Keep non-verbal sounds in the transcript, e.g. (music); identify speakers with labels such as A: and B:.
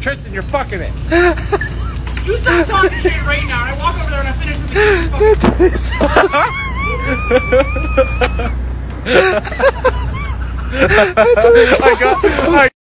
A: Tristan, you're fucking it.
B: You stop talking shit right now, and I walk over there and I finish with (laughs) the fucking (laughs) (laughs)
A: I got. I